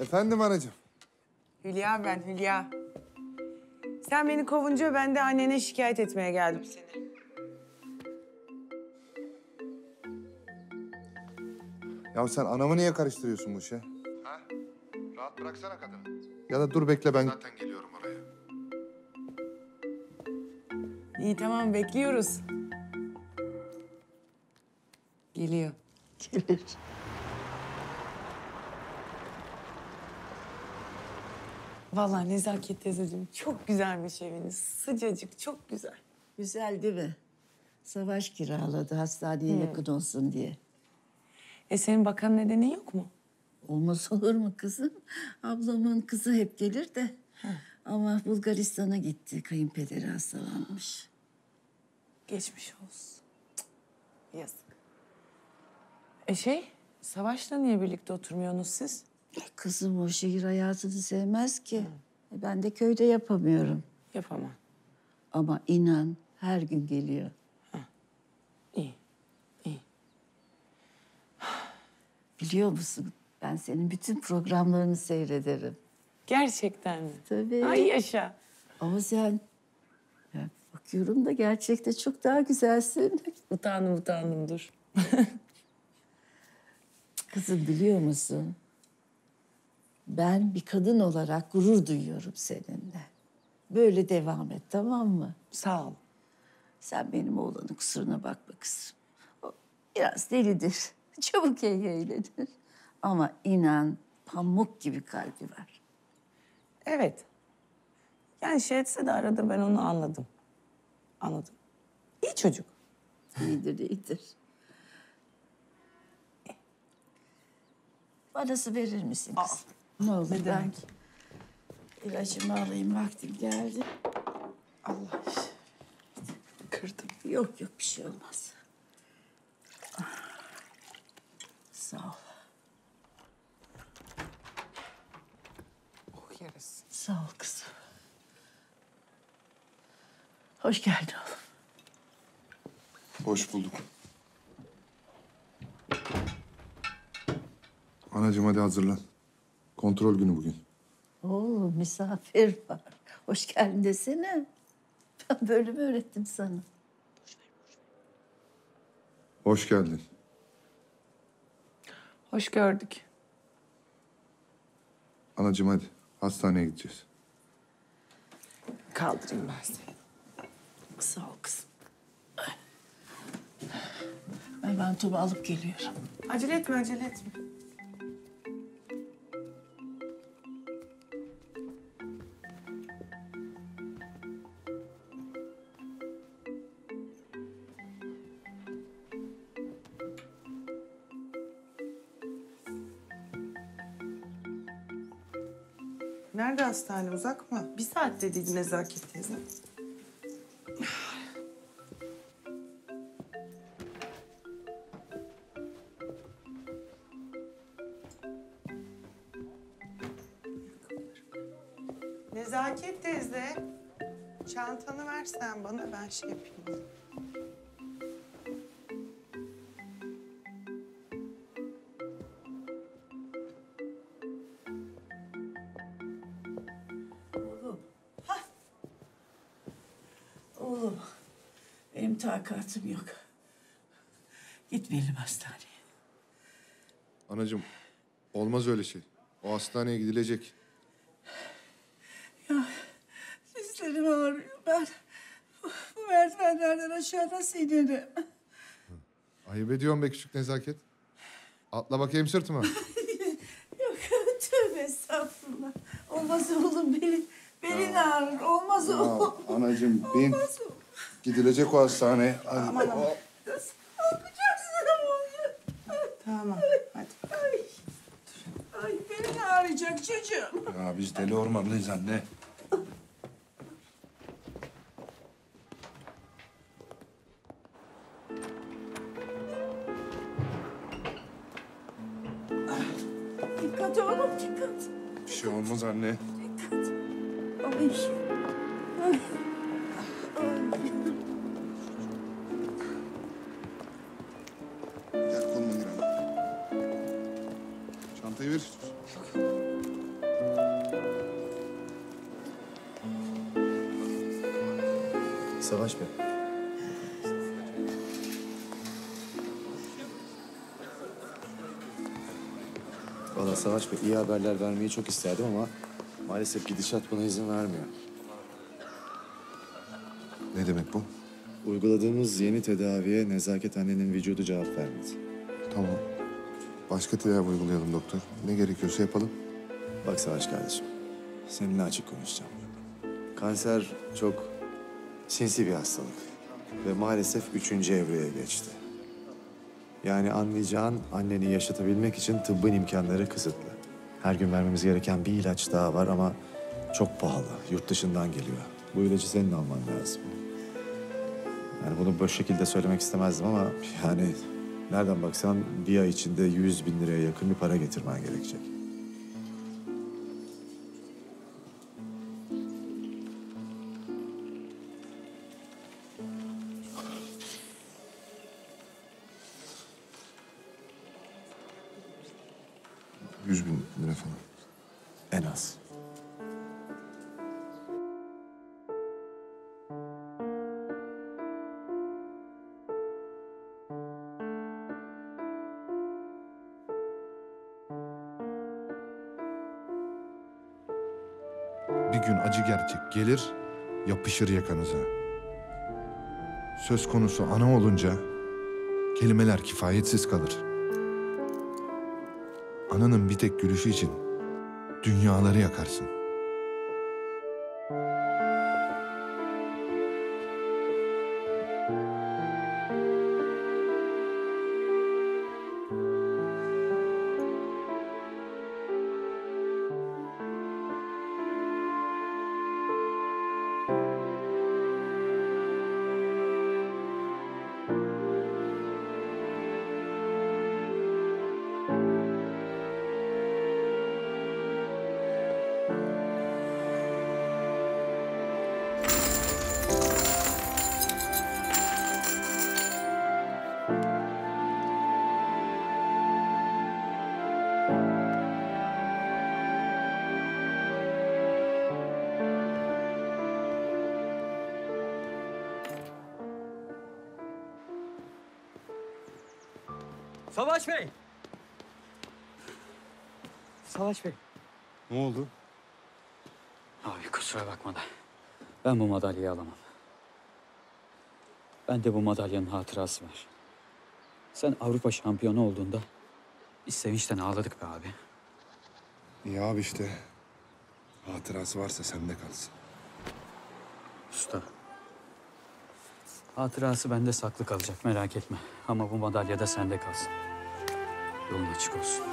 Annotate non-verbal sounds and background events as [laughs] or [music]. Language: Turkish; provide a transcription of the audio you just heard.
Efendim anacığım. Hülya ben, Hülya. Sen beni kovunca ben de annene şikayet etmeye geldim seni. Ya sen anamı niye karıştırıyorsun bu işe? Ha? Rahat bıraksana kadını. Ya da dur bekle ben... Zaten geliyorum oraya. İyi tamam bekliyoruz. Geliyor. Gelir. Vallahi Nezaket teyzeciğim çok güzelmiş eviniz. Sıcacık, çok güzel. Güzel değil mi? Savaş kiraladı hastaneye yakın olsun diye. E senin bakan nedeni yok mu? Olmaz olur mu kızım? Ablamın kızı hep gelir de. Ama Bulgaristan'a gitti. Kayınpederi hastalanmış. Geçmiş olsun. Yazık. E şey, Savaş'la niye birlikte oturmuyorsunuz siz? Kızım o şehir hayatını sevmez ki. E, Ben de köyde yapamıyorum. Yapamam. Ama inan her gün geliyor. İyi. Biliyor musun? Ben senin bütün programlarını seyrederim. Gerçekten mi? Tabii. Ay yaşa. Ama sen ya bakıyorum da gerçekte çok daha güzelsin. Utandım utandım dur. [laughs] Kızım biliyor musun? Ben bir kadın olarak gurur duyuyorum seninle. Böyle devam et tamam mı? Sağ ol. Sen benim oğlanın kusuruna bakma kızım. O biraz delidir. [laughs] Çabuk eğlenir. Ama inan pamuk gibi kalbi var. Evet. Yani şey etse de arada ben onu anladım. Anladım. İyi çocuk. İyidir, iyidir. Parası verir misin kızım? Ne olur ne ben ilacımı alayım vaktim geldi. Allah Kırdım. Yok yok bir şey olmaz. Sağ ol. Oh yarası. Sağ ol kızım. Hoş geldin oğlum. Hoş bulduk. Anacığım hadi hazırlan. Kontrol günü bugün. Oo misafir var. Hoş geldin desene. Ben böyle mi öğrettim sana? Hoş geldin. Hoş gördük. Anacığım hadi. Hastaneye gideceğiz. Kaldırayım ben seni. Sağ ol kızım. Ay ben Tuğba alıp geliyorum. Acele etme, acele etme. Nerede hastane? Uzak mı? Bir saat dediydi Nezaket teyze. [sighs] Nezaket teyze, çantanı versen bana ben şey yapayım. Oğlum. Benim takatım yok. Gitmeyelim hastaneye. Anacığım olmaz öyle şey. O hastaneye gidilecek. Ya dizlerim ağrıyor. Ben bu, bu merdivenlerden aşağı nasıl inerim? Ayıp ediyorum be küçük nezaket. Atla bakayım sırtıma. [laughs] Yok tövbe estağfurullah. Olmaz oğlum belin, belin ağrır. Olmaz oğlum. anacığım bin. Olmaz oğlum. Gidilecek o hastaneye. Hadi. Nasıl ne yapacaksın oğlum? Tamam, hadi. Ay. Ay belin ağrıyacak çocuğum. Ya biz deli ormanlıyız anne. musunuz? Çantayı ver. Savaş Bey. Valla Savaş Bey iyi haberler vermeyi çok isterdim ama maalesef gidişat buna izin vermiyor. Ne demek bu? Uyguladığımız yeni tedaviye nezaket annenin vücudu cevap vermedi. Tamam. Başka tedavi uygulayalım doktor. Ne gerekiyorsa yapalım. Bak Savaş kardeşim, seninle açık konuşacağım. Kanser çok sinsi bir hastalık ve maalesef üçüncü evreye geçti. Yani anlayacağın anneni yaşatabilmek için tıbbın imkanları kısıtlı. Her gün vermemiz gereken bir ilaç daha var ama çok pahalı, yurt dışından geliyor. Bu ilacı senin alman lazım. Yani bunu boş şekilde söylemek istemezdim ama yani nereden baksan bir ay içinde 100 bin liraya yakın bir para getirmen gerekecek. Yüz bin lira falan. En az. Bir gün acı gerçek gelir, yapışır yakanıza. Söz konusu ana olunca kelimeler kifayetsiz kalır. Ananın bir tek gülüşü için dünyaları yakarsın. Savaş Bey! Savaş Bey. Ne oldu? Abi kusura bakma da. Ben bu madalyayı alamam. Ben de bu madalyanın hatırası var. Sen Avrupa şampiyonu olduğunda biz sevinçten ağladık be abi. İyi abi işte. Hatırası varsa sende kalsın. Usta. Hatırası bende saklı kalacak merak etme. Ama bu madalya da sende kalsın. Yolun açık olsun.